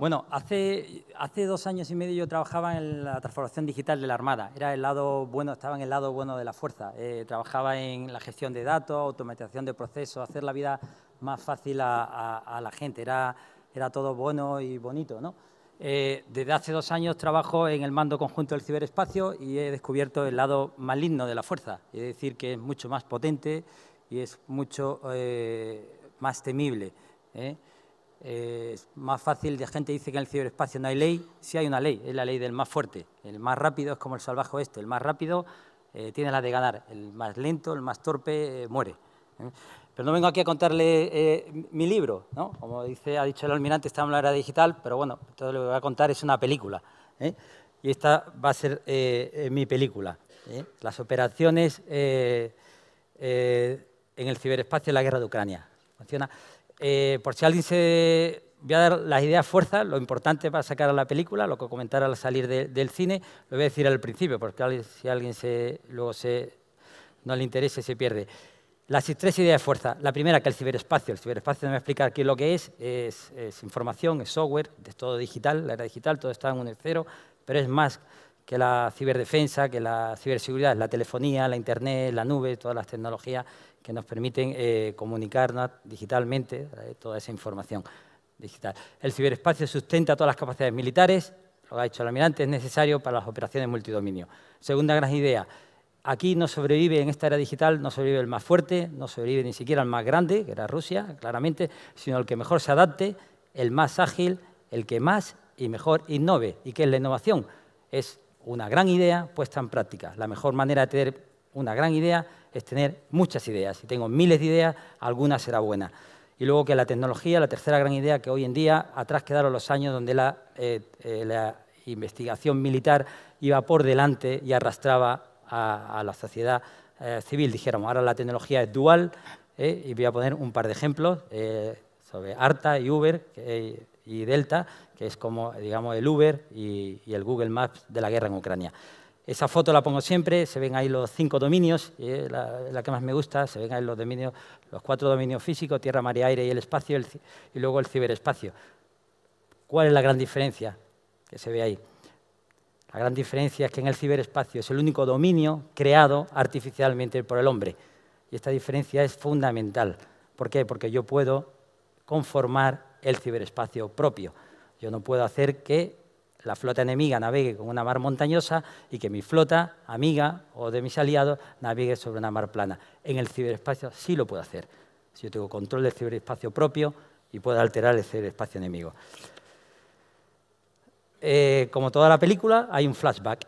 Bueno, hace, hace dos años y medio yo trabajaba en la transformación digital de la Armada. Era el lado bueno, estaba en el lado bueno de la fuerza. Eh, trabajaba en la gestión de datos, automatización de procesos, hacer la vida más fácil a, la gente. Era, era todo bueno y bonito, ¿no? Eh, desde hace dos años trabajo en el mando conjunto del ciberespacio y he descubierto el lado maligno de la fuerza, es decir, que es mucho más potente y es mucho eh, más temible. Eh, es más fácil, la gente dice que en el ciberespacio no hay ley, sí hay una ley, es la ley del más fuerte. El más rápido es como el salvaje oeste, el más rápido eh, tiene la de ganar, el más lento, el más torpe eh, muere. Pero no vengo aquí a contarle mi libro, ¿no? como dice, ha dicho el almirante, estamos en la era digital, pero bueno, todo lo que voy a contar es una película. Y esta va a ser mi película. Las operaciones en el ciberespacio en la guerra de Ucrania. Funciona eh, por si alguien se... Voy a dar las ideas fuerza, lo importante para sacar a la película, lo que comentara al salir del cine, lo voy a decir al principio, porque si alguien se, luego se, no le interesa se pierde. Las tres ideas de fuerza. La primera, que el ciberespacio. El ciberespacio, me voy a explicar aquí lo que es. es. es. información, es software, es todo digital, la era digital, todo está en un cero, pero es más que la ciberdefensa, que la ciberseguridad, la telefonía, la internet, la nube, todas las tecnologías que nos permiten eh, comunicarnos digitalmente toda esa información digital. El ciberespacio sustenta todas las capacidades militares, lo ha dicho el almirante, es necesario para las operaciones multidominio. Segunda gran idea, aquí no sobrevive, en esta era digital, no sobrevive el más fuerte, no sobrevive ni siquiera el más grande, que era Rusia, claramente, sino el que mejor se adapte, el más ágil, el que más y mejor innove. ¿Y qué es la innovación? Es una gran idea puesta en práctica. La mejor manera de tener una gran idea es tener muchas ideas. Si tengo miles de ideas, alguna será buena. Y luego que la tecnología, la tercera gran idea, que hoy en día, atrás quedaron los años donde la, eh, eh, investigación militar iba por delante y arrastraba a, la sociedad eh, civil, dijéramos. Ahora la tecnología es dual y voy a poner un par de ejemplos sobre Arta y Uber y Delta, que es como, digamos, el Uber y, el Google Maps de la guerra en Ucrania. Esa foto la pongo siempre, se ven ahí los cinco dominios, eh, la, que más me gusta, se ven ahí los dominios, los cuatro dominios físicos, tierra, mar y aire y el espacio, y luego el ciberespacio. ¿Cuál es la gran diferencia que se ve ahí? La gran diferencia es que en el ciberespacio es el único dominio creado artificialmente por el hombre. Y esta diferencia es fundamental. ¿Por qué? Porque yo puedo conformar el ciberespacio propio. Yo no puedo hacer que la flota enemiga navegue con una mar montañosa y que mi flota amiga o de mis aliados navegue sobre una mar plana. En el ciberespacio sí lo puedo hacer. Si yo tengo control del ciberespacio propio y puedo alterar el ciberespacio enemigo. Eh, como toda la película, hay un flashback.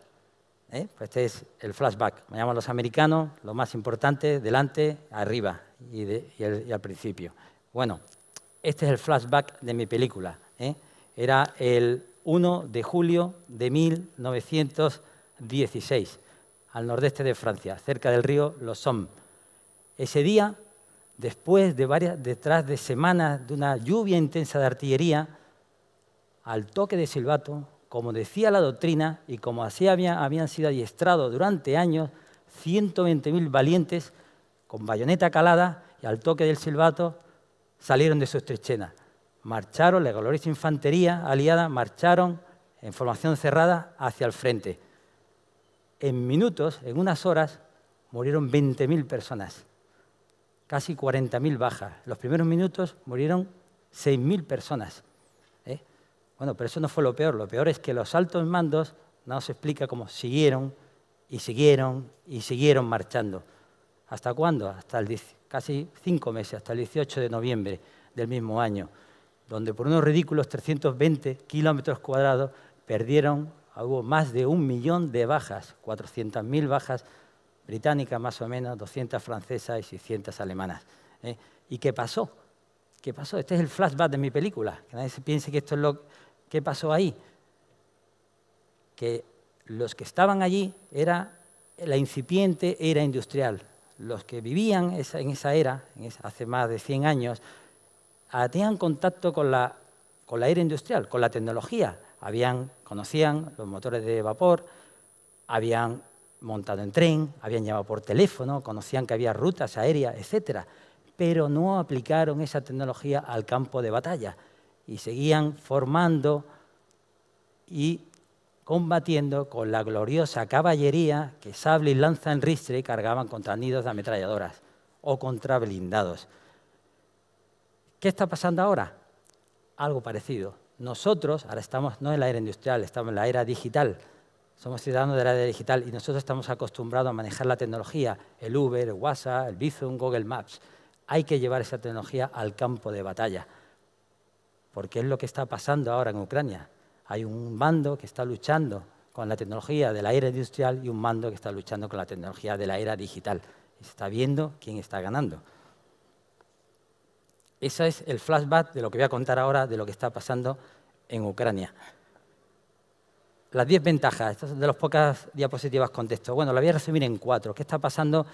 ¿eh? Pues este es el flashback. Me llaman los americanos, lo más importante, delante, arriba y, al principio. Bueno, este es el flashback de mi película. ¿eh? Era el 1 de julio de 1916, al nordeste de Francia, cerca del río Somme. Ese día, después de varias, detrás de semanas de una lluvia intensa de artillería, al toque de silbato, como decía la doctrina y como así habían sido adiestrados durante años, 120.000 valientes con bayoneta calada y al toque del silbato salieron de su estrechena. Marcharon, la gloriosa infantería aliada marcharon en formación cerrada hacia el frente. En minutos, en unas horas, murieron 20.000 personas, casi 40.000 bajas. En los primeros minutos murieron 6.000 personas. ¿eh? Bueno, pero eso no fue lo peor. Lo peor es que los altos mandos no se explica cómo siguieron y siguieron y siguieron marchando. ¿Hasta cuándo? Hasta el casi cinco meses, hasta el 18 de noviembre del mismo año, donde por unos ridículos 320 kilómetros cuadrados perdieron, hubo más de un millón de bajas, 400.000 bajas británicas más o menos, 200 francesas y 600 alemanas. ¿eh? ¿Y qué pasó? ¿Qué pasó? Este es el flashback de mi película, que nadie se piense que esto es lo que pasó ahí. Que los que estaban allí era la incipiente era industrial, los que vivían en esa era, hace más de 100 años, tenían contacto con la, era industrial, con la tecnología. Habían, conocían los motores de vapor, habían montado en tren, habían llamado por teléfono, conocían que había rutas aéreas, etc. Pero no aplicaron esa tecnología al campo de batalla. y seguían formando y combatiendo con la gloriosa caballería que sable y lanza en ristre cargaban contra nidos de ametralladoras o contra blindados. ¿Qué está pasando ahora? Algo parecido. Nosotros ahora estamos no en la era industrial, estamos en la era digital. Somos ciudadanos de la era digital y nosotros estamos acostumbrados a manejar la tecnología, el Uber, el WhatsApp, el Bizum, Google Maps. Hay que llevar esa tecnología al campo de batalla, porque es lo que está pasando ahora en Ucrania. Hay un mando que está luchando con la tecnología de la era industrial y un mando que está luchando con la tecnología de la era digital. Se está viendo quién está ganando. Ese es el flashback de lo que voy a contar ahora de lo que está pasando en Ucrania. Las diez ventajas, estas son de las pocas diapositivas con texto. Bueno, la voy a resumir en cuatro. ¿Qué está pasando?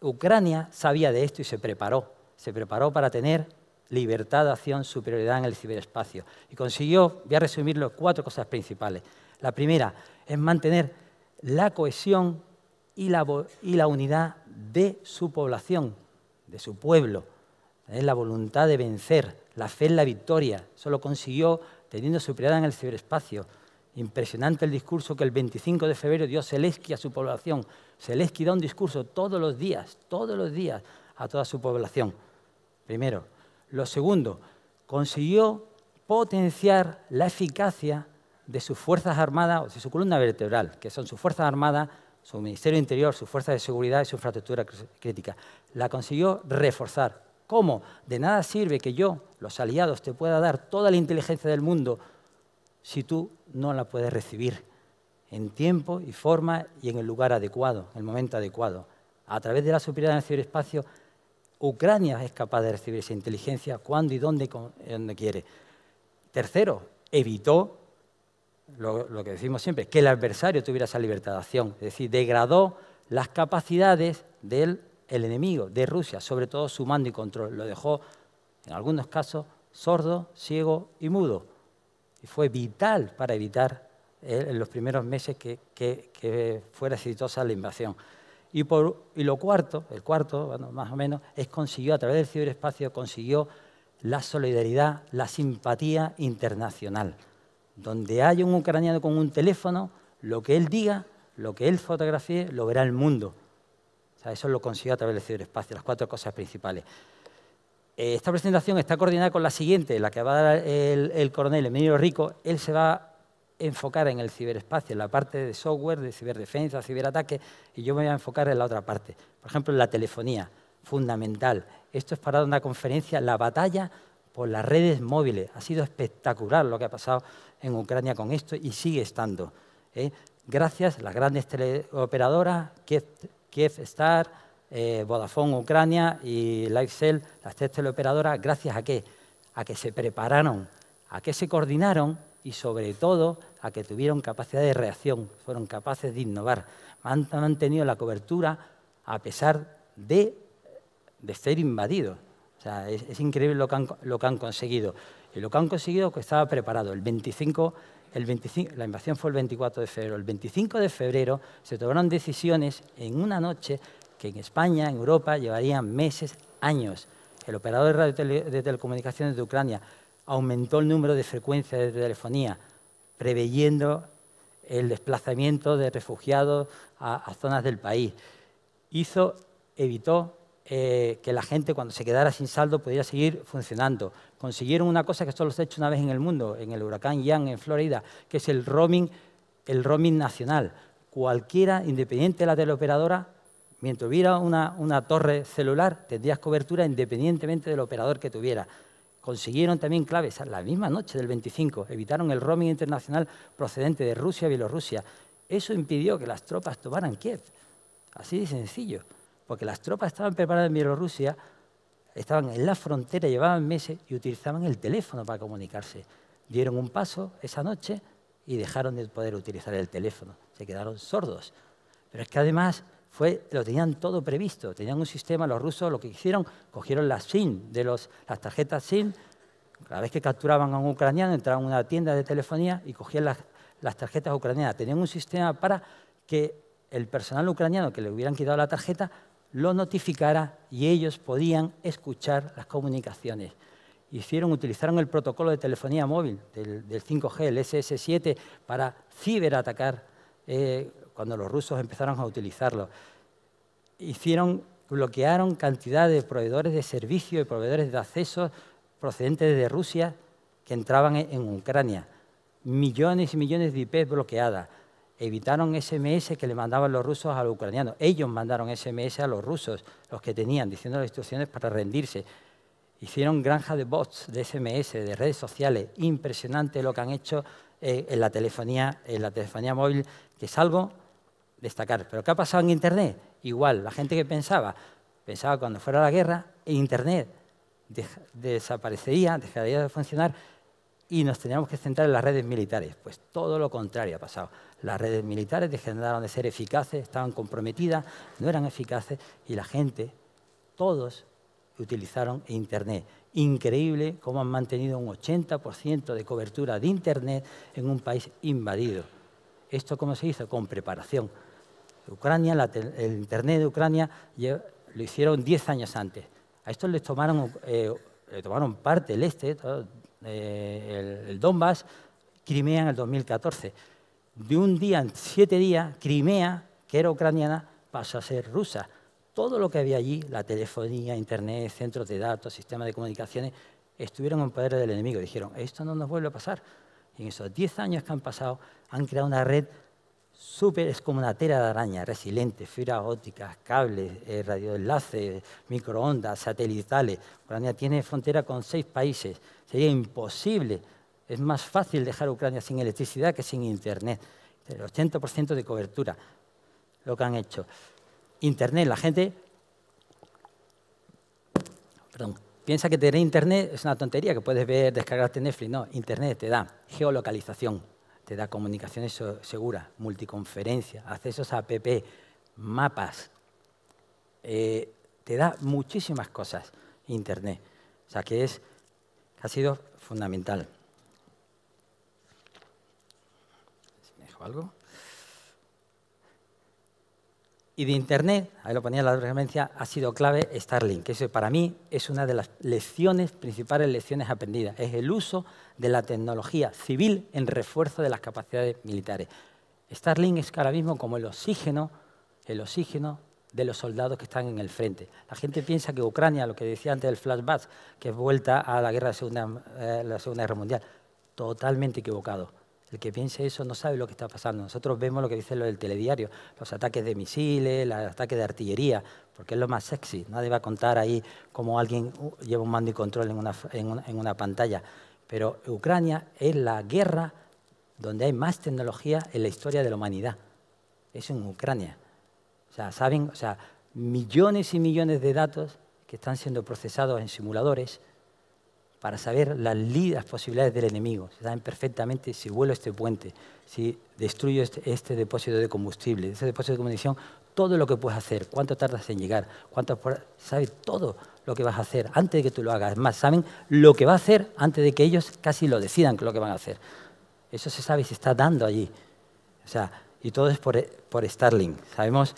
Ucrania sabía de esto y se preparó. Se preparó para tener libertad de acción, superioridad en el ciberespacio. Y consiguió, voy a resumirlo, cuatro cosas principales. La primera es mantener la cohesión y la unidad de su población, de su pueblo. Tener la voluntad de vencer, la fe en la victoria. Eso lo consiguió teniendo superioridad en el ciberespacio. Impresionante el discurso que el 25 de febrero dio Zelensky a su población. Zelensky da un discurso todos los días, todos los días, a toda su población. Primero. Lo segundo, consiguió potenciar la eficacia de sus Fuerzas Armadas, o de su columna vertebral, que son sus Fuerzas Armadas, su Ministerio Interior, sus Fuerzas de Seguridad y su infraestructura crítica. La consiguió reforzar. ¿Cómo? De nada sirve que yo, los aliados, te pueda dar toda la inteligencia del mundo si tú no la puedes recibir en tiempo y forma y en el lugar adecuado, en el momento adecuado. A través de la superioridad en el ciberespacio Ucrania es capaz de recibir esa inteligencia cuando y dónde, donde quiere. Tercero, evitó lo, que decimos siempre, que el adversario tuviera esa libertad de acción, es decir, degradó las capacidades del enemigo, de Rusia, sobre todo su mando y control. Lo dejó, en algunos casos, sordo, ciego y mudo. Y fue vital para evitar eh, en los primeros meses que, que fuera exitosa la invasión. Y, lo cuarto, el cuarto, más o menos, es consiguió, a través del ciberespacio, consiguió la solidaridad, la simpatía internacional. Donde haya un ucraniano con un teléfono, lo que él diga, lo que él fotografíe, lo verá el mundo. Sea, eso lo consiguió a través del ciberespacio, las cuatro cosas principales. Eh, esta presentación está coordinada con la siguiente, la que va a dar el, el coronel Emilio Rico. Él se va enfocar en el ciberespacio, en la parte de software, de ciberdefensa, ciberataque, y yo me voy a enfocar en la otra parte. Por ejemplo, en la telefonía, fundamental. Esto es para una conferencia, la batalla por las redes móviles. Ha sido espectacular lo que ha pasado en Ucrania con esto y sigue estando. ¿eh? Gracias a las grandes teleoperadoras, Kiev, Star, eh, Vodafone Ucrania y LifeCell, las tres teleoperadoras, gracias a qué? A que se prepararon, a que se coordinaron y sobre todo a que tuvieron capacidad de reacción, fueron capaces de innovar, han mantenido la cobertura a pesar de, ser invadidos. O sea, es, increíble lo que, han, lo que, han, conseguido. Y lo que han conseguido que estaba preparado. El 25, el 25, la invasión fue el 24 de febrero. El 25 de febrero se tomaron decisiones en una noche que en España, en Europa, llevarían meses, años. El operador de, radio de telecomunicaciones de Ucrania aumentó el número de frecuencias de telefonía, preveyendo el desplazamiento de refugiados a, zonas del país. Hizo, evitó eh, que la gente cuando se quedara sin saldo pudiera seguir funcionando. Consiguieron una cosa que solo se ha hecho una vez en el mundo, en el huracán Ian en Florida, que es el roaming, el roaming nacional. Cualquiera, independiente de la teleoperadora, mientras hubiera una, una torre celular, tendrías cobertura independientemente del operador que tuviera consiguieron también claves la misma noche del 25, evitaron el roaming internacional procedente de Rusia y Bielorrusia. Eso impidió que las tropas tomaran Kiev. Así de sencillo, porque las tropas estaban preparadas en Bielorrusia, estaban en la frontera, llevaban meses y utilizaban el teléfono para comunicarse. Dieron un paso esa noche y dejaron de poder utilizar el teléfono. Se quedaron sordos. Pero es que además fue, lo tenían todo previsto, tenían un sistema, los rusos lo que hicieron, cogieron las SIM, de los, las tarjetas SIM, cada vez que capturaban a un ucraniano entraban a una tienda de telefonía y cogían las, las tarjetas ucranianas. Tenían un sistema para que el personal ucraniano que le hubieran quitado la tarjeta lo notificara y ellos podían escuchar las comunicaciones. hicieron, utilizaron el protocolo de telefonía móvil del, 5G, el SS7, para ciberatacar eh, cuando los rusos empezaron a utilizarlo. Hicieron, bloquearon cantidad de proveedores de servicios y proveedores de acceso procedentes de Rusia que entraban en Ucrania. Millones y millones de IP bloqueadas. Evitaron SMS que le mandaban los rusos a los ucranianos. Ellos mandaron SMS a los rusos, los que tenían, diciendo las instrucciones para rendirse. Hicieron granja de bots, de SMS, de redes sociales. Impresionante lo que han hecho eh, en, la telefonía, en la telefonía móvil, que es algo destacar. Pero ¿qué ha pasado en Internet? Igual, la gente que pensaba, pensaba cuando fuera la guerra, Internet desaparecería, dejaría de funcionar y nos teníamos que centrar en las redes militares. Pues todo lo contrario ha pasado. Las redes militares degeneraron de ser eficaces, estaban comprometidas, no eran eficaces y la gente, todos, utilizaron Internet. Increíble cómo han mantenido un 80% de cobertura de Internet en un país invadido. ¿Esto cómo se hizo? Con preparación. Ucrania, el Internet de Ucrania lo hicieron 10 años antes. A estos les tomaron, eh, tomaron parte el este, eh, el, Donbass, Crimea en el 2014. De un día, en siete días, Crimea, que era ucraniana, pasó a ser rusa. Todo lo que había allí, la telefonía, internet, centros de datos, sistemas de comunicaciones, estuvieron en poder del enemigo. Dijeron, esto no nos vuelve a pasar. Y en esos diez años que han pasado, han creado una red súper, es como una tela de araña, resiliente, fibras ópticas, cables, eh, radioenlaces, microondas, satelitales. Ucrania tiene frontera con seis países. Sería imposible, es más fácil dejar Ucrania sin electricidad que sin Internet. El 80% de cobertura, lo que han hecho. Internet, la gente perdón, piensa que tener Internet es una tontería, que puedes ver, descargarte Netflix. No, Internet te da geolocalización, te da comunicaciones seguras, multiconferencia, accesos a app, mapas, eh, te da muchísimas cosas Internet. O sea que es, ha sido fundamental. ¿Me dejo algo? Y de Internet, ahí lo ponía la referencia, ha sido clave Starlink, eso para mí es una de las lecciones, principales lecciones aprendidas. Es el uso de la tecnología civil en refuerzo de las capacidades militares. Starlink es ahora mismo como el oxígeno, el oxígeno de los soldados que están en el frente. La gente piensa que Ucrania, lo que decía antes del flashback, que es vuelta a la guerra de Segunda, eh, la Segunda Guerra Mundial, totalmente equivocado. El que piense eso no sabe lo que está pasando. Nosotros vemos lo que dice lo del telediario, los ataques de misiles, los ataques de artillería, porque es lo más sexy. Nadie va a contar ahí cómo alguien uh, lleva un mando y control en una, en una, pantalla. Pero Ucrania es la guerra donde hay más tecnología en la historia de la humanidad. Es en Ucrania. O sea, saben, o sea, millones y millones de datos que están siendo procesados en simuladores, para saber las, posibilidades del enemigo. Saben perfectamente si vuelo este puente, si destruyo este, este, depósito de combustible, ese depósito de munición, todo lo que puedes hacer, cuánto tardas en llegar, cuánto sabe todo lo que vas a hacer antes de que tú lo hagas. Es más, saben lo que va a hacer antes de que ellos casi lo decidan lo que van a hacer. Eso se sabe y se está dando allí. O sea, y todo es por, por Starlink. Sabemos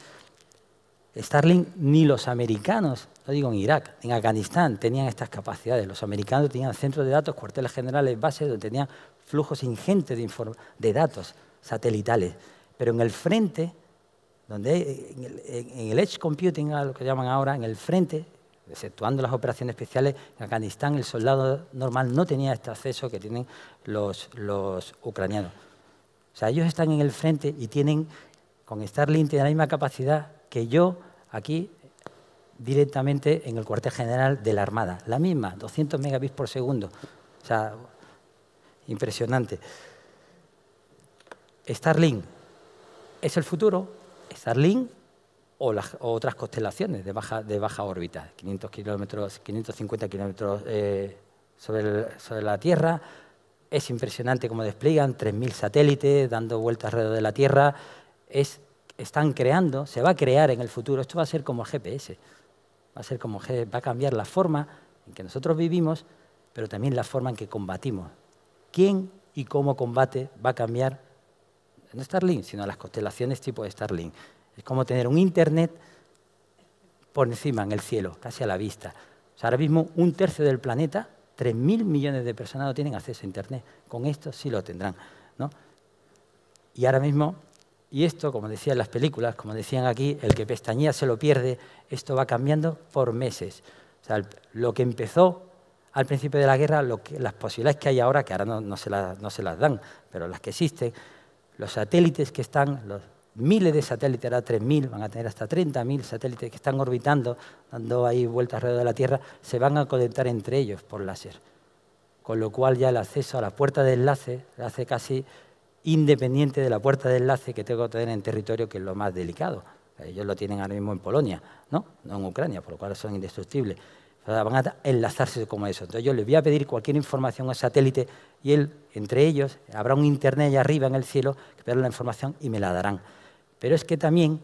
Starlink ni los americanos, no digo en Irak, en Afganistán tenían estas capacidades. Los americanos tenían centros de datos, cuarteles generales, bases donde tenían flujos ingentes de, de datos satelitales. Pero en el frente, donde en el, edge computing, lo que llaman ahora, en el frente, exceptuando las operaciones especiales, en Afganistán el soldado normal no tenía este acceso que tienen los, los ucranianos. O sea, ellos están en el frente y tienen, con Starlink, tienen la misma capacidad que yo aquí directamente en el cuartel general de la Armada. La misma, 200 megabits por segundo. O sea, impresionante. Starlink, ¿es el futuro? Starlink o, otras constelaciones de baja, de baja órbita, 500 kilómetros, 550 kilómetros eh, sobre, sobre la Tierra. Es impresionante cómo despliegan 3.000 satélites dando vueltas alrededor de la Tierra. Es están creando, se va a crear en el futuro, esto va a ser como el GPS, va a ser como va a cambiar la forma en que nosotros vivimos, pero también la forma en que combatimos. ¿Quién y cómo combate va a cambiar? No Starlink, sino las constelaciones tipo Starlink. Es como tener un Internet por encima, en el cielo, casi a la vista. ahora mismo un tercio del planeta 3.000 millones de personas no tienen acceso a Internet. Con esto sí lo tendrán. ¿no? Y ahora mismo, y esto, como decían las películas, como decían aquí, el que pestañea se lo pierde, esto va cambiando por meses. O sea, lo que empezó al principio de la guerra, las posibilidades que hay ahora, que ahora no, se no se las dan, pero las que existen, los satélites que están, los miles de satélites, ahora 3.000, van a tener hasta 30.000 satélites que están orbitando, dando ahí vueltas alrededor de la Tierra, se van a conectar entre ellos por láser. Con lo cual ya el acceso a la puerta de enlace se hace casi independiente de la puerta de enlace que tengo que tener en territorio, que es lo más delicado. Ellos lo tienen ahora mismo en Polonia, ¿no? No en Ucrania, por lo cual son indestructibles van a enlazarse como eso. Entonces yo les voy a pedir cualquier información al satélite y él, entre ellos, habrá un internet allá arriba en el cielo que pedirá la información y me la darán. Pero es que también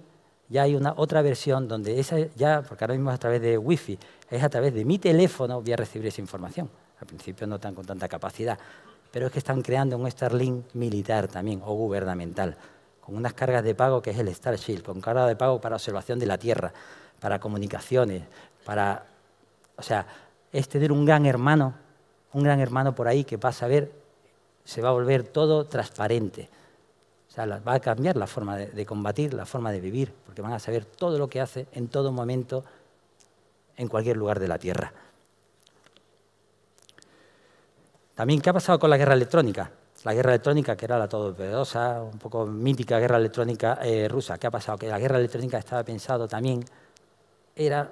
ya hay una otra versión donde esa ya, porque ahora mismo es a través de wifi, es a través de mi teléfono voy a recibir esa información. Al principio no están con tanta capacidad, pero es que están creando un Starlink militar también o gubernamental, con unas cargas de pago que es el Starshield, con carga de pago para observación de la Tierra, para comunicaciones, para o sea, es tener un gran hermano, un gran hermano por ahí que va a saber, se va a volver todo transparente. O sea, va a cambiar la forma de, combatir, la forma de vivir, porque van a saber todo lo que hace en todo momento, en cualquier lugar de la Tierra. También, ¿qué ha pasado con la guerra electrónica? La guerra electrónica, que era la todopoderosa, un poco mítica guerra electrónica eh, rusa. ¿Qué ha pasado? Que la guerra electrónica estaba pensado también, era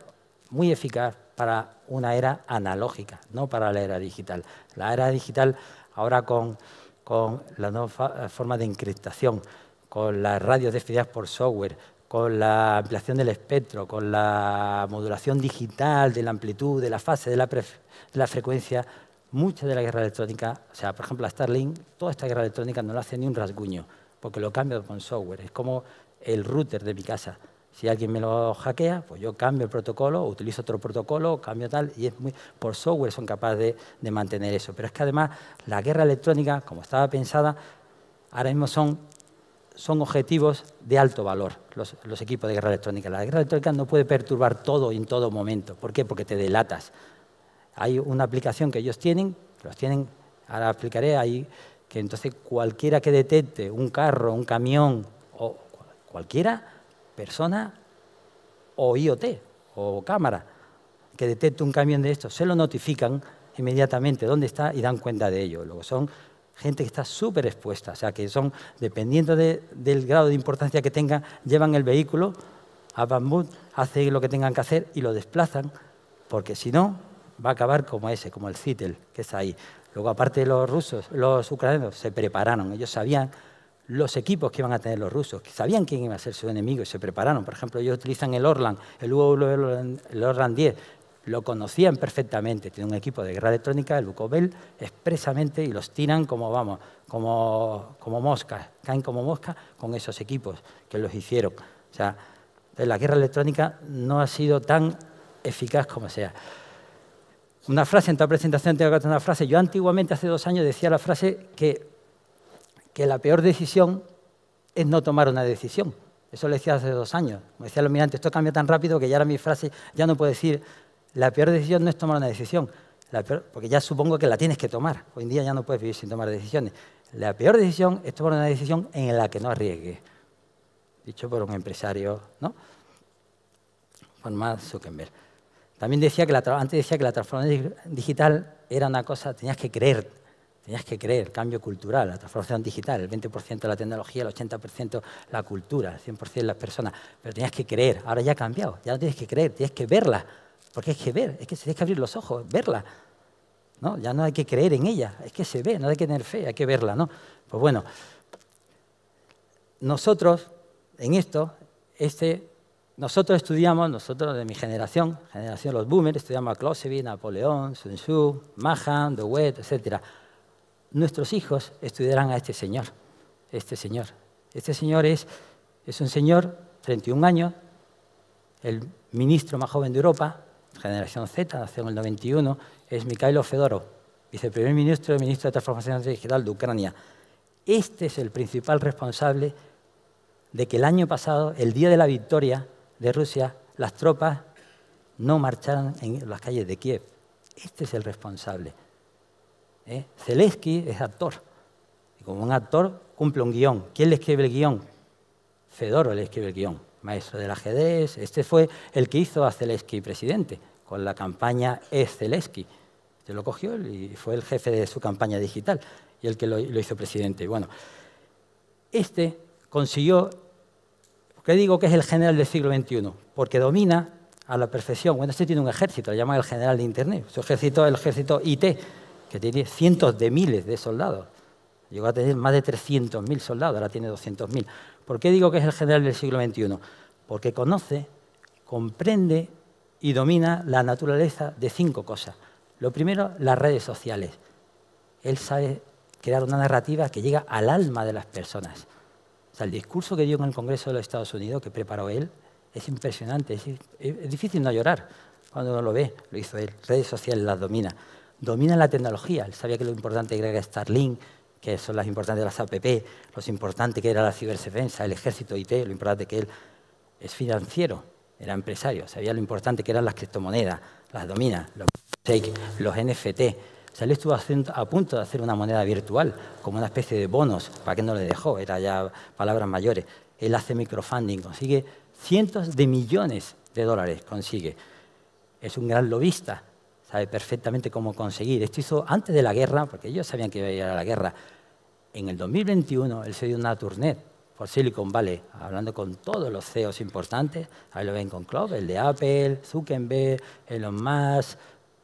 muy eficaz para una era analógica, no para la era digital. La era digital ahora con, con la nueva forma de encriptación, con las radios desfiadas por software, con la ampliación del espectro, con la modulación digital de la amplitud, de la fase, de la, de la frecuencia, mucha de la guerra electrónica, o sea, por ejemplo, la Starlink, toda esta guerra electrónica no lo hace ni un rasguño, porque lo cambio con software. Es como el router de mi casa. Si alguien me lo hackea, pues yo cambio el protocolo, utilizo otro protocolo, cambio tal, y es muy, por software son capaces de, mantener eso. Pero es que además la guerra electrónica, como estaba pensada, ahora mismo son, son objetivos de alto valor, los, equipos de guerra electrónica. La guerra electrónica no puede perturbar todo y en todo momento. ¿Por qué? Porque te delatas. Hay una aplicación que ellos tienen, los tienen, ahora explicaré ahí, que entonces cualquiera que detecte un carro, un camión o cualquiera, persona o IoT o cámara que detecte un camión de estos, se lo notifican inmediatamente dónde está y dan cuenta de ello. Luego son gente que está súper expuesta, o sea que son, dependiendo del grado de importancia que tengan, llevan el vehículo a Bambut, hacen lo que tengan que hacer y lo desplazan, porque si no, va a acabar como ese, como el CITEL, que está ahí. Luego, aparte los rusos, los ucranianos se prepararon, ellos sabían los equipos que iban a tener los rusos, sabían quién iba a ser su enemigo y se prepararon. Por ejemplo, ellos utilizan el Orlan, el el Orlan 10, lo conocían perfectamente. Tienen un equipo de guerra electrónica, el Bukovel, expresamente, y los tiran como, vamos, como, como moscas, caen como moscas con esos equipos que los hicieron. O sea, la guerra electrónica no ha sido tan eficaz como sea. Una frase, en toda presentación tengo que hacer una frase. Yo antiguamente, hace dos años, decía la frase que que la peor decisión es no tomar una decisión. Eso lo decía hace dos años. Me decía lo mirante, esto cambia tan rápido que ya ahora mi frase ya no puedo decir, la peor decisión no es tomar una decisión, porque ya supongo que la tienes que tomar. Hoy en día ya no puedes vivir sin tomar decisiones. La peor decisión es tomar una decisión en la que no arriesgues. Dicho por un empresario, ¿no? Mark Zuckerberg. También decía que la, decía que la transformación digital era una cosa, tenías que creer Tenías que creer, cambio cultural, la transformación digital, el 20% la tecnología, el 80% la cultura, el 100% las personas. Pero tenías que creer, ahora ya ha cambiado, ya no tienes que creer, tienes que verla. Porque hay que ver, es que tienes que abrir los ojos, verla. ¿no? Ya no hay que creer en ella, es que se ve, no hay que tener fe, hay que verla. ¿no? Pues bueno, nosotros en esto, este, nosotros estudiamos, nosotros de mi generación, generación los boomers, estudiamos a Clausewitz, Napoleón, Sun Tzu, Mahan, Dewey, etcétera nuestros hijos estudiarán a este señor, este señor. Este señor es, es un señor, 31 años, el ministro más joven de Europa, generación Z, nació en el 91, es Mikhailo Fedorov, viceprimer ministro y ministro de Transformación Digital de Ucrania. Este es el principal responsable de que el año pasado, el día de la victoria de Rusia, las tropas no marcharan en las calles de Kiev. Este es el responsable. ¿Eh? Zelensky es actor. Y como un actor cumple un guion. ¿Quién le escribe el guion? Fedoro le escribe el guion, maestro del ajedrez. Este fue el que hizo a Zelensky presidente, con la campaña Es Zelensky. Se lo cogió y fue el jefe de su campaña digital y el que lo, hizo presidente. Bueno, este consiguió, ¿por qué digo que es el general del siglo XXI? Porque domina a la perfección. Bueno, este tiene un ejército, lo llaman el general de Internet. Su ejército es el ejército IT, que tiene cientos de miles de soldados. Llegó a tener más de 300.000 soldados, ahora tiene 200.000. ¿Por qué digo que es el general del siglo XXI? Porque conoce, comprende y domina la naturaleza de cinco cosas. Lo primero, las redes sociales. Él sabe crear una narrativa que llega al alma de las personas. O sea, el discurso que dio en el Congreso de los Estados Unidos, que preparó él, es impresionante. Es, difícil no llorar cuando uno lo ve. Lo hizo él. Redes sociales las domina. Domina la tecnología. Él sabía que lo importante era Starlink, que son las importantes las APP, lo importante que era la ciberdefensa, el ejército IT, lo importante que él es financiero, era empresario, sabía lo importante que eran las criptomonedas, las domina, los los NFT, o sea, él estuvo a punto de hacer una moneda virtual, como una especie de bonos, para que no le dejó, era ya palabras mayores. Él hace microfunding, consigue cientos de millones de dólares, consigue. Es un gran lobista, sabe perfectamente cómo conseguir. Esto hizo antes de la guerra, porque ellos sabían que iba a ir a la guerra. En el 2021 él se dio una tournée por Silicon Valley, hablando con todos los CEOs importantes. Ahí lo ven con Club, el de Apple, Zuckerberg, Elon Musk,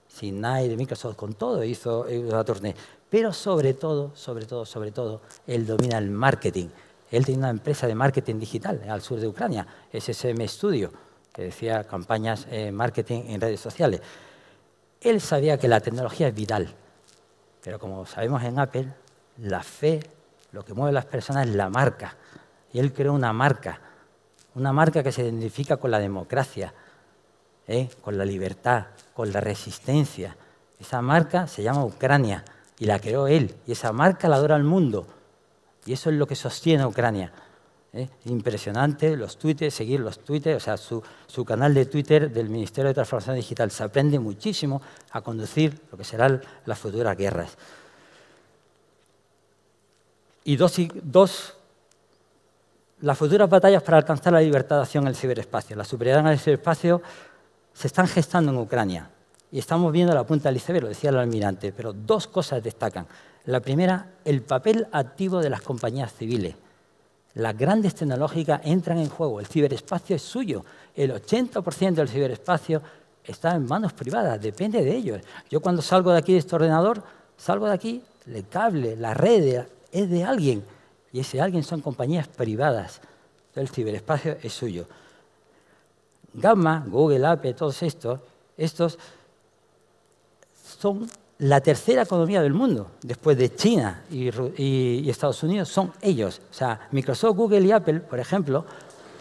Sinai, de Microsoft, con todo hizo una tournée. Pero sobre todo, sobre todo, sobre todo, él domina el marketing. Él tiene una empresa de marketing digital al sur de Ucrania, SSM Studio, que decía campañas eh, marketing en redes sociales. Él sabía que la tecnología es vital, pero como sabemos en Apple, la fe, lo que mueve a las personas es la marca. Y él creó una marca, una marca que se identifica con la democracia, ¿eh? con la libertad, con la resistencia. Esa marca se llama Ucrania y la creó él. Y esa marca la adora al mundo. Y eso es lo que sostiene a Ucrania. ¿Eh? Impresionante los tweets, seguir los tweets, o sea, su, su, canal de Twitter del Ministerio de Transformación Digital. Se aprende muchísimo a conducir lo que serán las futuras guerras. Y dos, dos las futuras batallas para alcanzar la libertad de acción en el ciberespacio. La superioridad en el ciberespacio se están gestando en Ucrania y estamos viendo la punta del iceberg, lo decía el almirante, pero dos cosas destacan. La primera, el papel activo de las compañías civiles. Las grandes tecnológicas entran en juego, el ciberespacio es suyo, el 80% del ciberespacio está en manos privadas, depende de ellos. Yo cuando salgo de aquí de este ordenador, salgo de aquí, el cable, la red es de alguien y ese alguien son compañías privadas. El ciberespacio es suyo. Gamma, Google, Apple, todos estos, estos son la tercera economía del mundo, después de China y, Estados Unidos, son ellos. O sea, Microsoft, Google y Apple, por ejemplo,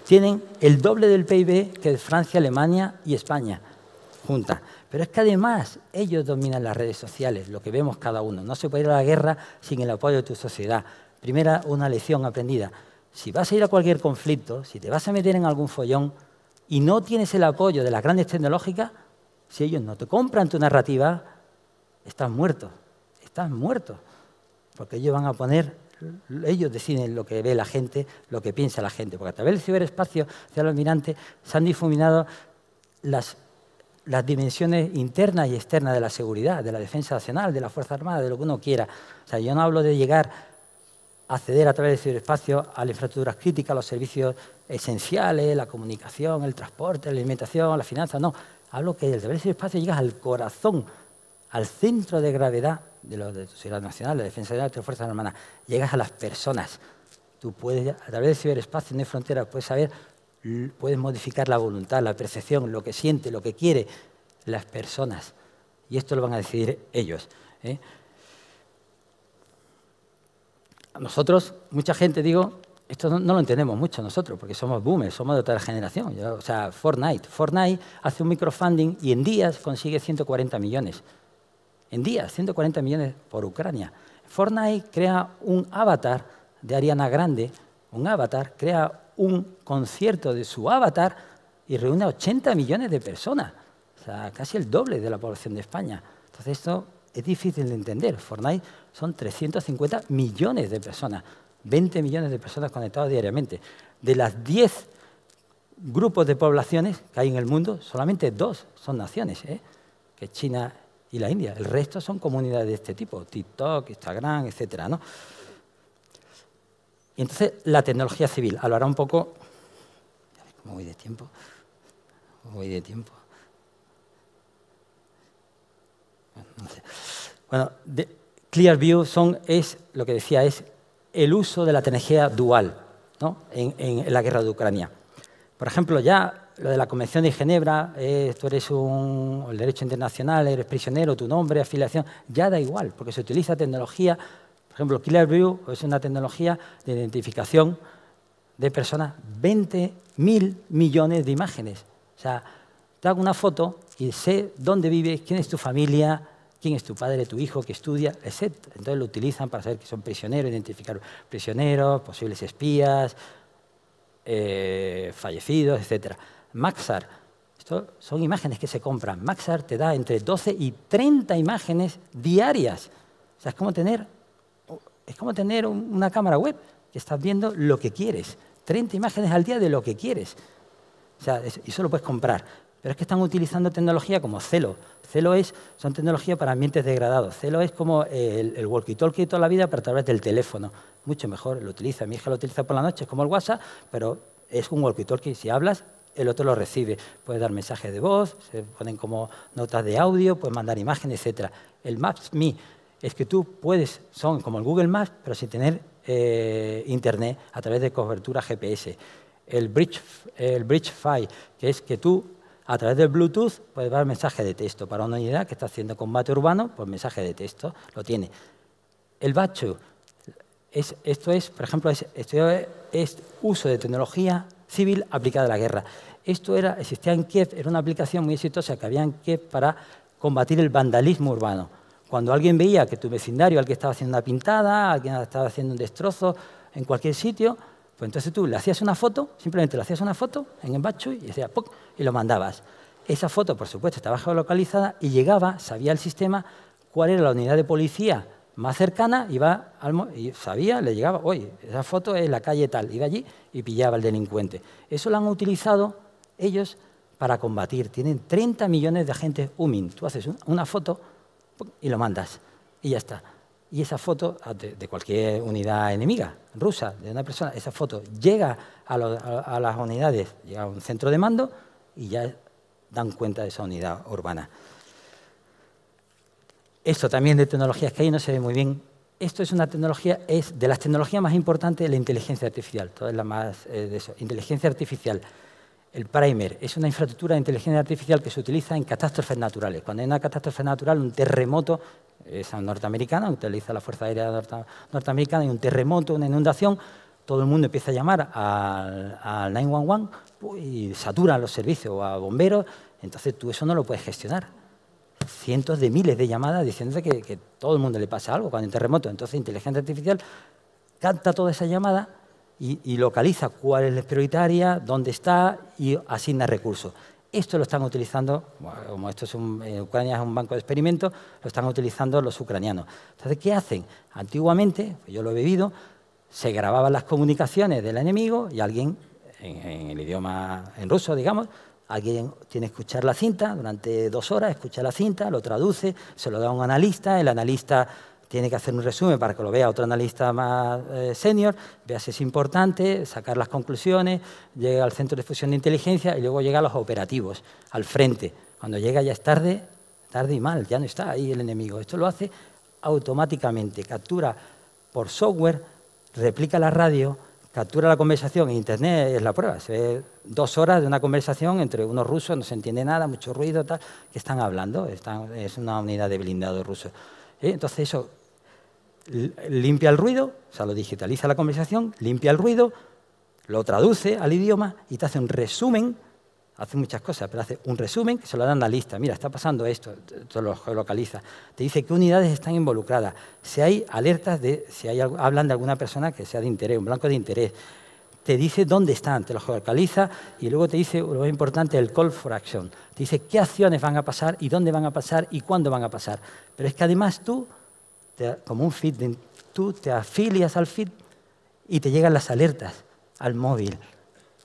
tienen el doble del PIB que Francia, Alemania y España juntas. Pero es que además ellos dominan las redes sociales, lo que vemos cada uno. No se puede ir a la guerra sin el apoyo de tu sociedad. Primera, una lección aprendida. Si vas a ir a cualquier conflicto, si te vas a meter en algún follón, y no tienes el apoyo de las grandes tecnológicas, si ellos no te compran tu narrativa, estás muerto, estás muerto. Porque ellos van a poner, ellos deciden lo que ve la gente, lo que piensa la gente. Porque a través del ciberespacio, decía el almirante, se han difuminado las, dimensiones internas y externas de la seguridad, de la defensa nacional, de la Fuerza Armada, de lo que uno quiera. O sea, yo no hablo de llegar acceder a través del ciberespacio a las infraestructuras críticas, a los servicios esenciales, la comunicación, el transporte, la alimentación, la finanza, no. Hablo que a del ciberespacio llegas al corazón, al centro de gravedad de, la sociedad nacional, la defensa de las fuerzas armadas. Llegas a las personas. Tú puedes, a través del ciberespacio, no hay fronteras, puedes saber, puedes modificar la voluntad, la percepción, lo que siente, lo que quiere las personas. Y esto lo van a decidir ellos. ¿eh? nosotros, mucha gente, digo, esto no, lo entendemos mucho nosotros, porque somos boomers, somos de otra generación. O sea, Fortnite. Fortnite hace un microfunding y en días consigue 140 millones. En días, 140 millones por Ucrania. Fortnite crea un avatar de Ariana Grande, un avatar, crea un concierto de su avatar y reúne a 80 millones de personas. O sea, casi el doble de la población de España. Entonces esto es difícil de entender. Fortnite son 350 millones de personas, 20 millones de personas conectadas diariamente. De las 10 grupos de poblaciones que hay en el mundo, solamente dos son naciones, ¿eh? que China y la India. El resto son comunidades de este tipo, TikTok, Instagram, etc. ¿no? Y entonces, la tecnología civil. Hablará un poco... ¿Cómo voy de tiempo? ¿Cómo voy de tiempo? Bueno, Clearview son, es, lo que decía, es el uso de la tecnología dual ¿no? en, la guerra de Ucrania. Por ejemplo, ya lo de la Convención de Ginebra, eh, tú eres un, el derecho internacional, eres prisionero, tu nombre, afiliación, ya da igual, porque se utiliza tecnología, por ejemplo, Clearview es una tecnología de identificación de personas, 20 mil millones de imágenes. O sea, te hago una foto y sé dónde vives, quién es tu familia, quién es tu padre, tu hijo, que estudia, etc. Entonces lo utilizan para saber que son prisioneros, identificar prisioneros, posibles espías, eh, fallecidos, etc. Maxar, esto son imágenes que se compran. Maxar te da entre 12 y 30 imágenes diarias. O sea, es como tener, es como tener una cámara web que estás viendo lo que quieres. 30 imágenes al día de lo que quieres. O sea, eso lo puedes comprar. Pero es que están utilizando tecnología como Celo. Celo es, son tecnologías para ambientes degradados. Celo es como el, walkie-talkie toda la vida, pero a través del teléfono. Mucho mejor, lo utiliza. Mi hija lo utiliza por la noche, es como el WhatsApp, pero es un walkie-talkie. Si hablas, el otro lo recibe. Puedes dar mensajes de voz, se ponen como notas de audio, puedes mandar imágenes, etc. El Maps.me es que tú puedes, son como el Google Maps, pero sin tener eh, internet a través de cobertura GPS. El Bridge, el Bridge.fi, que es que tú a través del Bluetooth puede dar mensaje de texto para una unidad que está haciendo combate urbano, pues mensaje de texto lo tiene. El Bachu, es, esto es, por ejemplo, es, es uso de tecnología civil aplicada a la guerra. Esto era, existía en Kiev, era una aplicación muy exitosa que había en Kiev para combatir el vandalismo urbano. Cuando alguien veía que tu vecindario, alguien estaba haciendo una pintada, alguien estaba haciendo un destrozo en cualquier sitio, pues entonces tú le hacías una foto, simplemente le hacías una foto en el Bachu y decía, y lo mandabas. Esa foto, por supuesto, estaba geolocalizada y llegaba, sabía el sistema cuál era la unidad de policía más cercana, iba y sabía, le llegaba, oye, esa foto es la calle tal, iba allí y pillaba al delincuente. Eso lo han utilizado ellos para combatir. Tienen 30 millones de agentes UMIN. Tú haces una foto y lo mandas y ya está y esa foto ah, de, cualquier unidad enemiga rusa, de una persona, esa foto llega a, las unidades, llega a un centro de mando y ya dan cuenta de esa unidad urbana. Esto también de tecnologías que hay no se ve muy bien. Esto es una tecnología, es de las tecnologías más importantes la inteligencia artificial, toda la más eh, de eso. Inteligencia artificial. El primer es una infraestructura de inteligencia artificial que se utiliza en catástrofes naturales. Cuando hay una catástrofe natural, un terremoto, es norteamericana, utiliza la Fuerza Aérea norteamericana, y un terremoto, una inundación, todo el mundo empieza a llamar al, 911 pues, y saturan los servicios o a bomberos, entonces tú eso no lo puedes gestionar. Cientos de miles de llamadas diciendo que, que todo el mundo le pasa algo cuando hay un terremoto. Entonces, inteligencia artificial capta toda esa llamada y, localiza cuál es la prioritaria, dónde está y asigna recursos. Esto lo están utilizando, como esto es un, Ucrania es un banco de experimentos, lo están utilizando los ucranianos. Entonces, ¿qué hacen? Antiguamente, pues yo lo he vivido, se grababan las comunicaciones del enemigo y alguien, en, el idioma en ruso, digamos, alguien tiene que escuchar la cinta durante dos horas, escucha la cinta, lo traduce, se lo da a un analista, el analista tiene que hacer un resumen para que lo vea otro analista más eh, senior, vea si es importante, sacar las conclusiones, llega al centro de fusión de inteligencia y luego llega a los operativos, al frente. Cuando llega ya es tarde, tarde y mal, ya no está ahí el enemigo. Esto lo hace automáticamente, captura por software, replica la radio, captura la conversación en Internet, es la prueba. Se ve dos horas de una conversación entre unos rusos, no se entiende nada, mucho ruido, tal, que están hablando, es una unidad de blindado ruso. Entonces eso limpia el ruido, o sea, lo digitaliza la conversación, limpia el ruido, lo traduce al idioma y te hace un resumen, hace muchas cosas, pero hace un resumen que se lo dan a la lista. Mira, está pasando esto, te lo localiza. Te dice qué unidades están involucradas, si hay alertas de, si hay, hablan de alguna persona que sea de interés, un blanco de interés. te dice dónde están, te los localiza y luego te dice, lo más importante, el call for action. Te dice qué acciones van a pasar y dónde van a pasar y cuándo van a pasar. Pero es que además tú, como un feed, tú te afilias al feed y te llegan las alertas al móvil.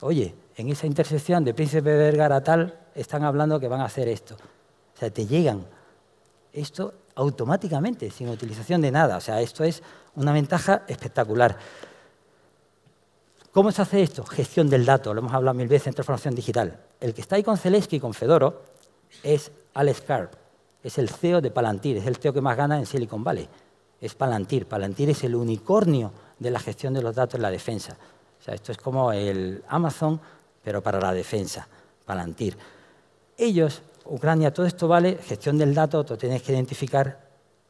Oye, en esa intersección de Príncipe Vergara tal, están hablando que van a hacer esto. O sea, te llegan esto automáticamente, sin utilización de nada. O sea, esto es una ventaja espectacular. ¿Cómo se hace esto? Gestión del dato, lo hemos hablado mil veces en transformación digital. El que está ahí con Zelensky y con Fedoro es Alex Karp, es el CEO de Palantir, es el CEO que más gana en Silicon Valley. Es Palantir. Palantir es el unicornio de la gestión de los datos en la defensa. O sea, esto es como el Amazon, pero para la defensa, Palantir. Ellos, Ucrania, todo esto vale, gestión del dato, tú tienes que identificar.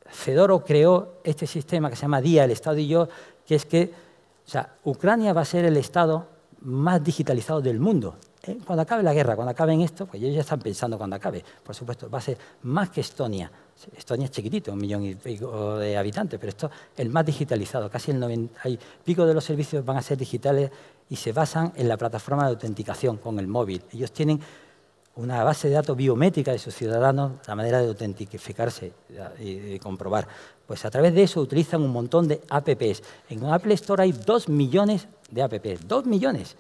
Fedoro creó este sistema que se llama DIA, el Estado y yo, que es que o sea, Ucrania va a ser el Estado más digitalizado del mundo. ¿eh? Cuando acabe la guerra, cuando acaben esto, pues ellos ya están pensando cuando acabe, por supuesto, va a ser más que Estonia. Estonia es chiquitito, un millón y pico de habitantes, pero esto es el más digitalizado. Casi el 90 y pico de los servicios van a ser digitales y se basan en la plataforma de autenticación con el móvil. Ellos tienen una base de datos biométrica de sus ciudadanos, la manera de autentificarse y comprobar. Pues a través de eso utilizan un montón de apps. En Apple Store hay dos millones de apps, dos millones.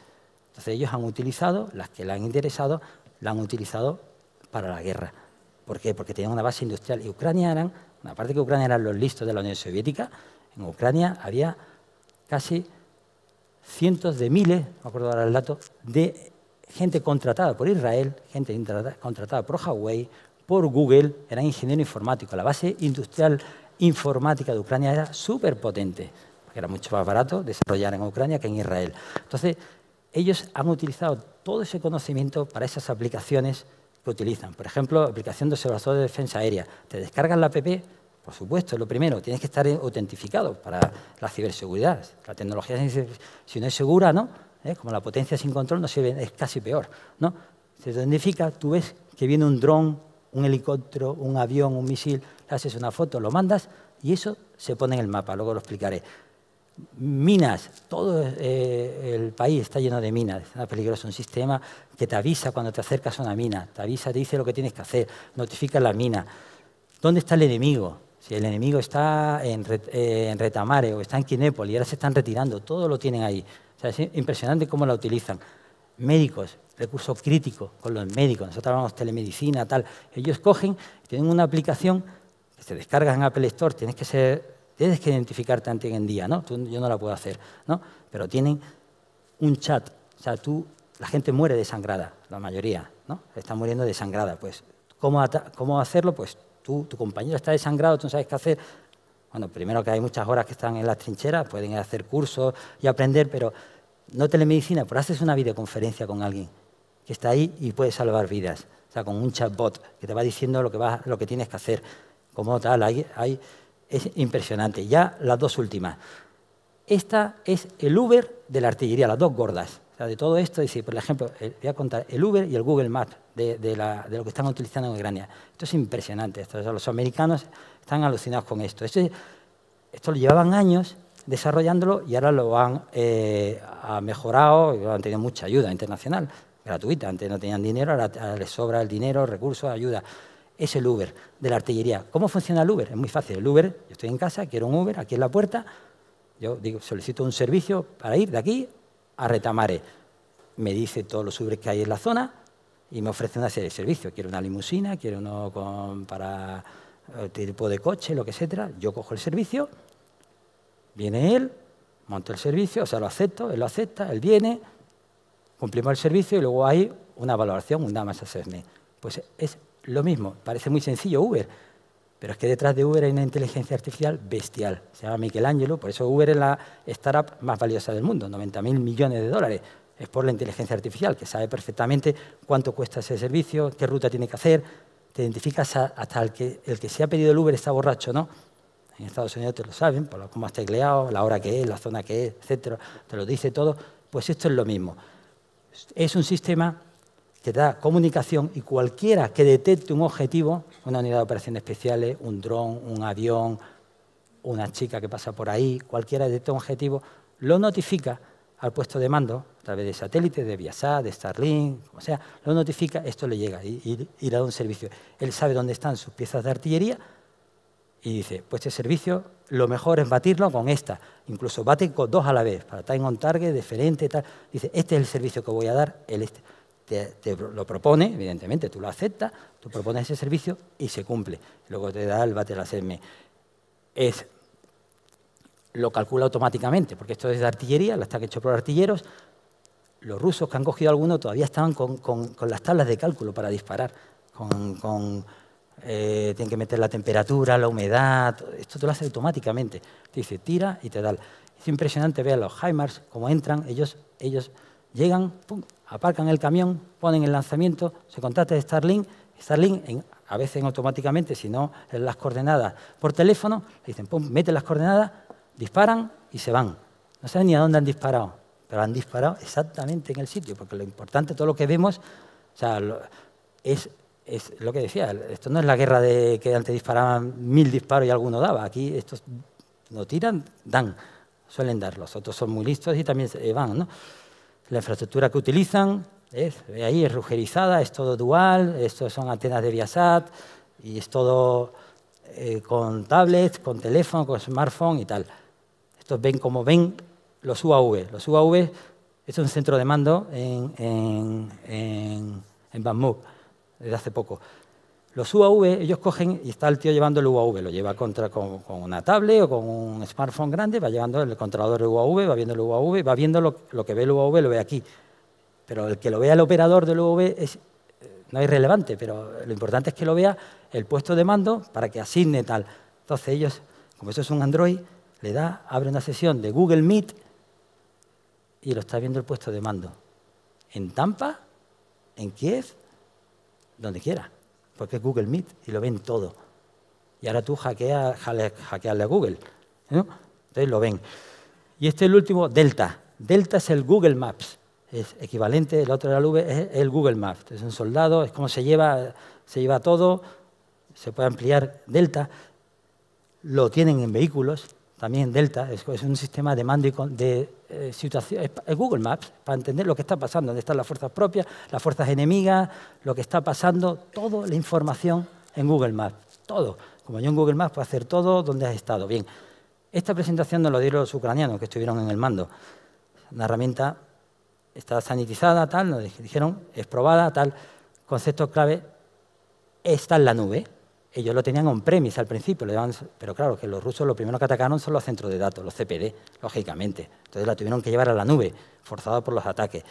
Entonces ellos han utilizado, las que le han interesado, la han utilizado para la guerra. ¿Por qué? Porque tenían una base industrial. Y Ucrania eran, aparte que Ucrania eran los listos de la Unión Soviética, en Ucrania había casi cientos de miles, me acuerdo ahora el dato, de gente contratada por Israel, gente contratada por Huawei, por Google, eran ingenieros informáticos. La base industrial informática de Ucrania era súper potente, porque era mucho más barato desarrollar en Ucrania que en Israel. Entonces, ellos han utilizado todo ese conocimiento para esas aplicaciones que utilizan. Por ejemplo, aplicación de observador de defensa aérea. Te descargan la app, por supuesto, lo primero, tienes que estar autentificado para la ciberseguridad. La tecnología, si no es segura, ¿no? ¿Eh? como la potencia sin control, no sirve, es casi peor. ¿no? Se autentifica, tú ves que viene un dron, un helicóptero, un avión, un misil, le haces una foto, lo mandas y eso se pone en el mapa, luego lo explicaré. Minas, todo eh, el país está lleno de minas, es peligroso. Un sistema que te avisa cuando te acercas a una mina, te avisa, te dice lo que tienes que hacer, notifica la mina. ¿Dónde está el enemigo? Si el enemigo está en, eh, Retamare o está en Kinépoli y ahora se están retirando, todo lo tienen ahí es impresionante cómo la utilizan. Médicos, recursos críticos con los médicos. Nosotros hablamos telemedicina, tal. Ellos cogen, tienen una aplicación que se descarga en Apple Store, tienes que ser, tienes que identificarte antes en día, ¿no? yo no la puedo hacer, ¿no? Pero tienen un chat. O sea, tú, la gente muere desangrada, la mayoría, ¿no? Está muriendo desangrada. Pues, ¿cómo, cómo hacerlo? Pues tu compañero está desangrado, tú no sabes qué hacer. Bueno, primero que hay muchas horas que están en las trincheras, pueden hacer cursos y aprender, pero no telemedicina, pero haces una videoconferencia con alguien que está ahí y puede salvar vidas. O sea, con un chatbot que te va diciendo lo que, va, lo que tienes que hacer. Como tal, hay, es impresionante. Ya las dos últimas. Esta es el Uber de la artillería, las dos gordas. O sea, de todo esto, dice, por ejemplo, voy a contar el Uber y el Google Maps de, lo que están utilizando en Ucrania. Esto es impresionante. Esto, los americanos están alucinados con esto. Esto, esto lo llevaban años desarrollándolo y ahora lo han eh, mejorado y han tenido mucha ayuda internacional, gratuita. Antes no tenían dinero, ahora les sobra el dinero, recursos, ayuda. Es el Uber de la artillería. ¿Cómo funciona el Uber? Es muy fácil. El Uber, yo estoy en casa, quiero un Uber, aquí en la puerta, yo digo, solicito un servicio para ir de aquí a Retamare. Me dice todos los Uber que hay en la zona y me ofrece una serie de servicios. Quiero una limusina, quiero uno con, para eh, tipo de coche, lo que etcétera. Yo cojo el servicio Viene él, monto el servicio, o sea, lo acepto, él lo acepta, él viene, cumplimos el servicio y luego hay una valoración, un damage assessment. Pues es lo mismo, parece muy sencillo Uber, pero es que detrás de Uber hay una inteligencia artificial bestial. Se llama Michelangelo, por eso Uber es la startup más valiosa del mundo, 90 mil millones de dólares. Es por la inteligencia artificial, que sabe perfectamente cuánto cuesta ese servicio, qué ruta tiene que hacer, te identificas hasta el que, el que se ha pedido el Uber está borracho, ¿no? En Estados Unidos te lo saben, por cómo has tecleado, la hora que es, la zona que es, etcétera, te lo dice todo. Pues esto es lo mismo. Es un sistema que da comunicación y cualquiera que detecte un objetivo, una unidad de operaciones especiales, un dron, un avión, una chica que pasa por ahí, cualquiera detecte un objetivo, lo notifica al puesto de mando, a través de satélite, de Viasat, de Starlink, como sea, lo notifica, esto le llega y, y, le da un servicio. Él sabe dónde están sus piezas de artillería y dice, pues este servicio lo mejor es batirlo con esta. Incluso bate con dos a la vez, para time on target, diferente, tal. Dice, este es el servicio que voy a dar, el este. Te, lo propone, evidentemente, tú lo aceptas, tú propones ese servicio y se cumple. Luego te da el la CM. Es lo calcula automáticamente, porque esto es de artillería, lo está hecho por artilleros. Los rusos que han cogido alguno todavía estaban con, las tablas de cálculo para disparar, con, eh, tienen que meter la temperatura, la humedad, esto te lo hace automáticamente. Te dice, tira y te da. Es impresionante ver a los HIMARS cómo entran, ellos, ellos llegan, aparcan el camión, ponen el lanzamiento, se contacta Starlink, Starlink a veces automáticamente, si no, en las coordenadas por teléfono, le dicen, pum, mete las coordenadas, disparan y se van. No saben ni a dónde han disparado, pero han disparado exactamente en el sitio, porque lo importante, todo lo que vemos, o sea, es, es, lo que decía, esto no es la guerra de que antes disparaban mil disparos y alguno daba, aquí estos no tiran, dan, suelen dar, los otros son muy listos y también van, ¿no? La infraestructura que utilizan, es, ahí es rugerizada, es todo dual, estos son antenas de Viasat y es todo eh, con tablets, con teléfono, con smartphone y tal. Estos ven como ven los UAV. Los UAV es un centro de mando en, en, en, desde hace poco. Los UAV, ellos cogen y está el tío llevando el UAV, lo lleva contra, con, una tablet o con un smartphone grande, va llevando el controlador UAV, va viendo el UAV, va viendo lo, lo, que ve el UAV, lo ve aquí. Pero el que lo vea el operador del UAV es, eh, no es relevante, pero lo importante es que lo vea el puesto de mando para que asigne tal. Entonces ellos, como eso es un Android, le da, abre una sesión de Google Meet y lo está viendo el puesto de mando. En Tampa, en Kiev, donde quiera, porque es Google Meet y lo ven todo. Y ahora tú hackeas, hackearle a Google. Entonces lo ven. Y este es el último, Delta. Delta es el Google Maps. Es equivalente, el otro de la nube es el Google Maps. Es un soldado, es como se lleva, se lleva todo, se puede ampliar Delta. Lo tienen en vehículos, también Delta, es, un sistema de mando y de eh, situación, es, Google Maps, para entender lo que está pasando, dónde están las fuerzas propias, las fuerzas enemigas, lo que está pasando, toda la información en Google Maps, todo. Como yo en Google Maps puedo hacer todo donde has estado. Bien, esta presentación nos lo dieron los ucranianos que estuvieron en el mando. Una herramienta está sanitizada, tal, nos dijeron, es probada, tal, concepto clave, está en la nube, ellos lo tenían on-premise al principio, pero claro, que los rusos lo primero que atacaron son los centros de datos, los CPD, lógicamente. Entonces la tuvieron que llevar a la nube, forzado por los ataques.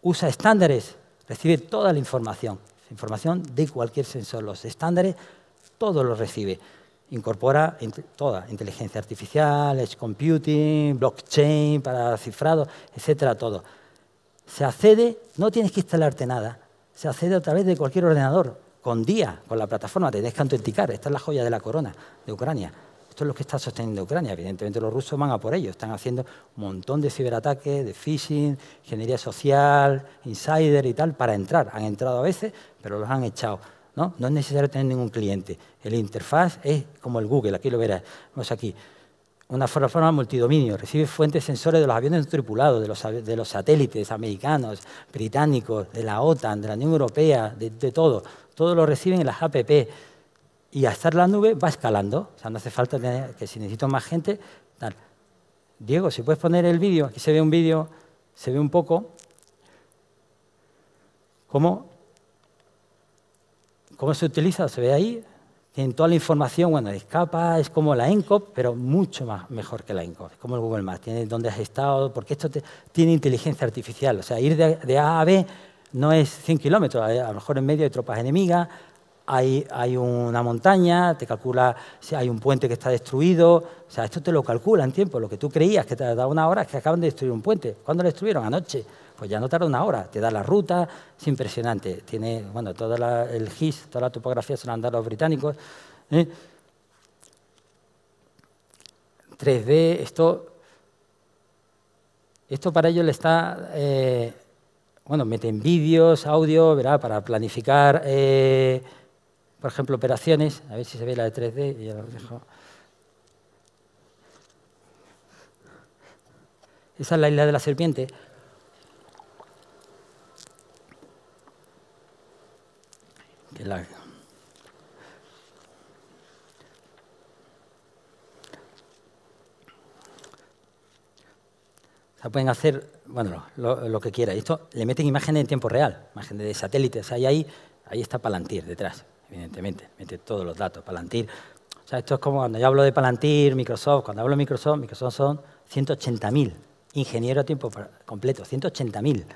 Usa estándares, recibe toda la información, información de cualquier sensor. Los estándares, todo lo recibe. Incorpora toda, inteligencia artificial, edge computing, blockchain para cifrado, etcétera, todo. Se accede, no tienes que instalarte nada, se accede a través de cualquier ordenador con día, con la plataforma, te que autenticar. Esta es la joya de la corona de Ucrania. Esto es lo que está sosteniendo Ucrania. Evidentemente los rusos van a por ello. Están haciendo un montón de ciberataques, de phishing, ingeniería social, insider y tal, para entrar. Han entrado a veces, pero los han echado. ¿no? es necesario tener ningún cliente. El interfaz es como el Google, aquí lo verás. Vamos aquí. Una plataforma multidominio, recibe fuentes sensores de los aviones tripulados, de los, de los satélites americanos, británicos, de la OTAN, de la Unión Europea, de todo todo lo reciben en las app y a estar la nube va escalando. O sea, no hace falta que si necesito más gente, tal. Diego, si puedes poner el vídeo, aquí se ve un vídeo, se ve un poco. Cómo, cómo se utiliza, se ve ahí, tienen toda la información, bueno, escapa, es como la ENCOP, pero mucho más mejor que la ENCOP, es como el Google Maps, tiene dónde has estado, porque esto tiene inteligencia artificial, o sea, ir de A a B no es 100 kilómetros, a lo mejor en medio hay tropas enemigas, hay, hay, una montaña, te calcula si hay un puente que está destruido, o sea, esto te lo calcula en tiempo, lo que tú creías que te daba una hora es que acaban de destruir un puente. ¿Cuándo lo destruyeron? Anoche. Pues ya no tarda una hora, te da la ruta, es impresionante. Tiene, bueno, todo el GIS, toda la topografía se la británicos. 3D, ¿eh? esto, esto para ellos le está... Eh, bueno, meten vídeos, audio, ¿verdad? para planificar, eh, por ejemplo, operaciones. A ver si se ve la de 3D. Y ya lo dejo. Esa es la isla de la serpiente. Que la, O sea, pueden hacer bueno, lo, que quiera. Y esto le meten imágenes en tiempo real, imágenes de satélites. Ahí, ahí, está Palantir detrás, evidentemente. Mete todos los datos. Palantir. O sea, esto es como cuando yo hablo de Palantir, Microsoft. Cuando hablo de Microsoft, Microsoft son 180.000 ingenieros a tiempo completo. 180.000. O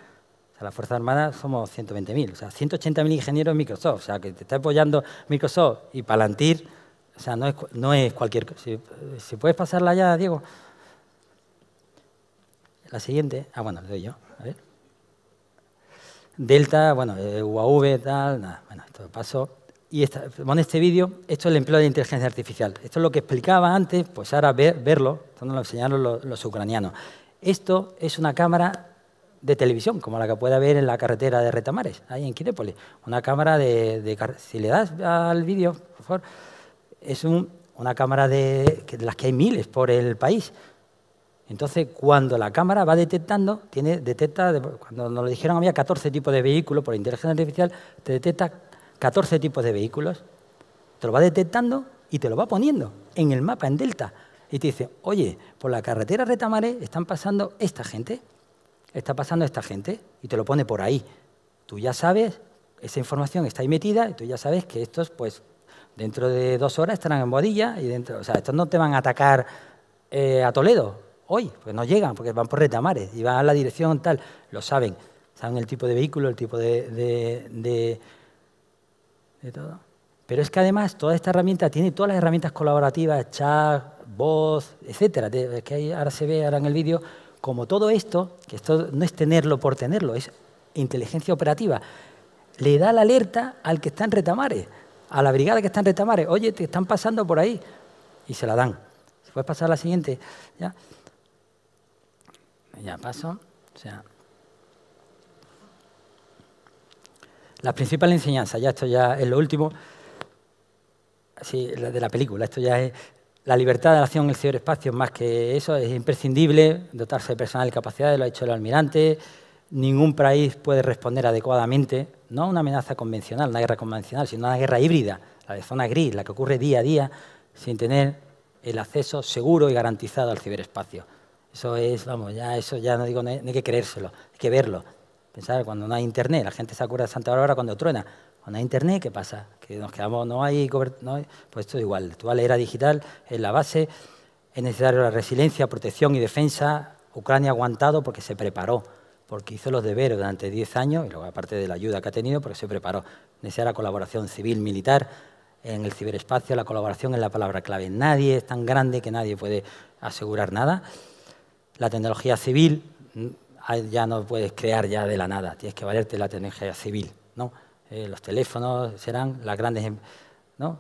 sea, la Fuerza Armada somos 120.000. O sea, 180.000 ingenieros en Microsoft. O sea, que te está apoyando Microsoft y Palantir. O sea, no es, no es cualquier. Si, si puedes pasarla ya, Diego. La siguiente, ah, bueno, le doy yo, a ver. Delta, bueno, eh, UAV, tal, nada, bueno, esto paso. Y esta, bueno, este vídeo, esto es el empleo de inteligencia artificial. Esto es lo que explicaba antes, pues ahora verlo, esto nos lo enseñaron los, ucranianos. Esto es una cámara de televisión, como la que puede haber en la carretera de Retamares, ahí en Quirépolis. Una cámara de, si le das al vídeo, por favor, es una cámara de, de las que hay miles por el país. Entonces, cuando la cámara va detectando, tiene, detecta, cuando nos lo dijeron había 14 tipos de vehículos por inteligencia artificial, te detecta 14 tipos de vehículos, te lo va detectando y te lo va poniendo en el mapa, en Delta. Y te dice, oye, por la carretera Retamare están pasando esta gente, está pasando esta gente, y te lo pone por ahí. Tú ya sabes, esa información está ahí metida, y tú ya sabes que estos, pues, dentro de dos horas estarán en Bodilla, y dentro, o sea, estos no te van a atacar eh, a Toledo, hoy, porque no llegan, porque van por retamares y van a la dirección tal, lo saben, saben el tipo de vehículo, el tipo de, de, de, todo. Pero es que además toda esta herramienta tiene todas las herramientas colaborativas, chat, voz, etcétera. Es que ahora se ve ahora en el vídeo como todo esto, que esto no es tenerlo por tenerlo, es inteligencia operativa, le da la alerta al que está en retamares, a la brigada que está en retamares, oye, te están pasando por ahí, y se la dan. ¿Puedes pasar a la siguiente? ¿Ya? Ya paso. O sea, las principales enseñanzas, ya esto ya es lo último, sí, de la película, esto ya es la libertad de acción en el ciberespacio, más que eso, es imprescindible dotarse de personal y capacidades, lo ha dicho el almirante, ningún país puede responder adecuadamente, no a una amenaza convencional, una guerra convencional, sino a una guerra híbrida, la de zona gris, la que ocurre día a día, sin tener el acceso seguro y garantizado al ciberespacio. Eso es, vamos, ya eso ya no digo, no hay, que creérselo, hay que verlo. Pensar, cuando no hay internet, la gente se acuerda de Santa Bárbara cuando truena. Cuando hay internet, ¿qué pasa? Que nos quedamos, no hay, no hay pues esto es igual. La era digital es la base, es necesario la resiliencia, protección y defensa. Ucrania ha aguantado porque se preparó, porque hizo los deberes durante 10 años, y luego aparte de la ayuda que ha tenido, porque se preparó. Necesaria la colaboración civil-militar en el ciberespacio, la colaboración es la palabra clave. Nadie es tan grande que nadie puede asegurar nada la tecnología civil mm, ya no puedes crear ya de la nada, tienes que valerte la tecnología civil. ¿no? Eh, los teléfonos serán las grandes, em, ¿no?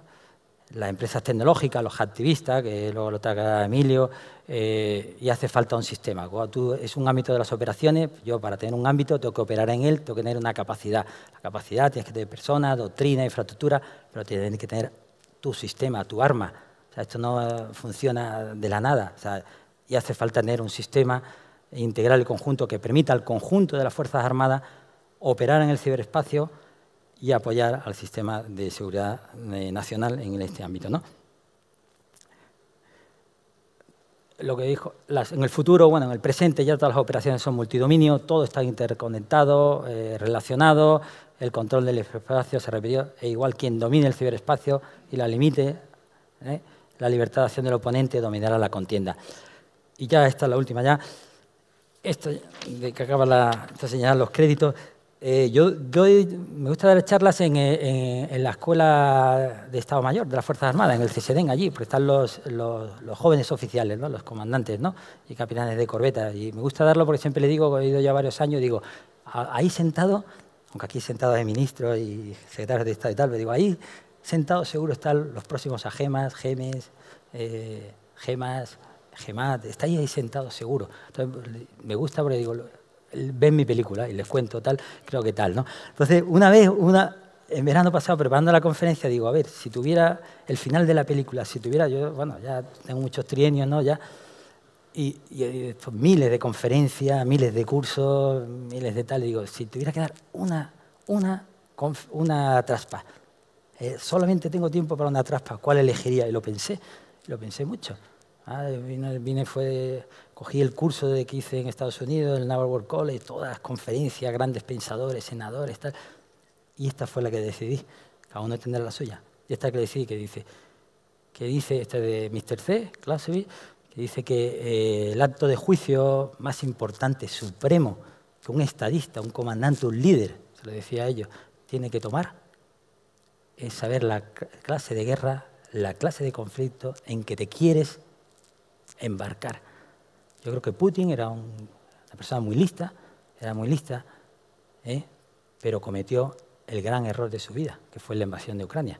las empresas tecnológicas, los activistas, que luego lo traga Emilio, eh, y hace falta un sistema. Cuando tú, es un ámbito de las operaciones, yo para tener un ámbito tengo que operar en él, tengo que tener una capacidad. La capacidad tienes que tener personas, doctrina, infraestructura, pero tienes que tener tu sistema, tu arma. O sea, esto no funciona de la nada. O sea, y hace falta tener un sistema integral y conjunto que permita al conjunto de las Fuerzas Armadas operar en el ciberespacio y apoyar al sistema de seguridad eh, nacional en este ámbito. ¿no? Lo que dijo, en el futuro, bueno, en el presente ya todas las operaciones son multidominio, todo está interconectado, eh, relacionado, el control del ciberespacio se repitió, e igual quien domine el ciberespacio y la limite, ¿eh? la libertad de acción del oponente dominará la contienda y ya esta es la última ya, esto de que acaba la, de señalar los créditos, eh, yo me gusta dar charlas en, en, la Escuela de Estado Mayor de las Fuerzas Armadas, en el CSDEN allí, porque están los, los, jóvenes oficiales, ¿no? los comandantes ¿no? y capitanes de corbeta. Y me gusta darlo porque siempre le digo, he ido ya varios años, digo, ahí sentado, aunque aquí sentado de ministro y secretario de Estado y tal, pero digo, ahí sentado seguro están los próximos AGEMAS, GEMES, eh, GEMAS, Gemat, está ahí sentado seguro. me gusta porque digo, ven mi película y les cuento tal, creo que tal, ¿no? Entonces, una vez, una, en verano pasado, preparando la conferencia, digo, a ver, si tuviera el final de la película, si tuviera, yo, bueno, ya tengo muchos trienios, ¿no? Ya, y, miles de conferencias, miles de cursos, miles de tal. digo, si tuviera que dar una, una, una traspa, eh, solamente tengo tiempo para una traspa, ¿cuál elegiría? Y lo pensé, lo pensé mucho. Ah, vine, fue, cogí el curso de que hice en Estados Unidos, el Naval War College, todas las conferencias, grandes pensadores, senadores, tal. Y esta fue la que decidí. Cada uno tendrá la suya. Y esta que decidí, que dice, que dice, este de Mr. C, Classeville, que dice que eh, el acto de juicio más importante, supremo, que un estadista, un comandante, un líder, se lo decía a ellos, tiene que tomar, es saber la clase de guerra, la clase de conflicto en que te quieres embarcar. Yo creo que Putin era una persona muy lista, era muy lista, ¿eh? pero cometió el gran error de su vida, que fue la invasión de Ucrania.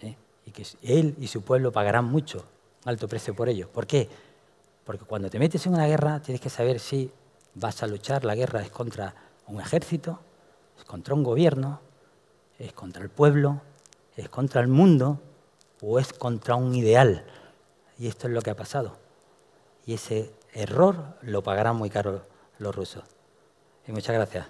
¿eh? Y que él y su pueblo pagarán mucho, un alto precio por ello. ¿Por qué? Porque cuando te metes en una guerra tienes que saber si vas a luchar, la guerra es contra un ejército, es contra un gobierno, es contra el pueblo, es contra el mundo o es contra un ideal. Y esto es lo que ha pasado. Y ese error lo pagarán muy caro los rusos. Y muchas gracias.